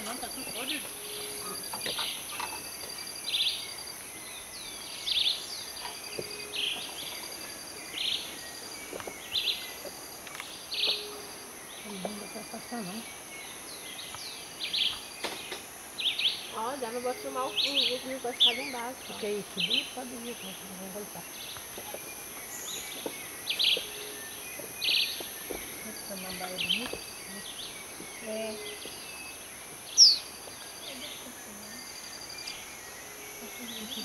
Não, não, tá tudo podre. Não dá pra passar não. Ó, já não vou filmar o o- o que vai ficar lá embaixo. Porque aí subiu, pode vir, nós vamos voltar. Essa samambaia é bonita. É. Esse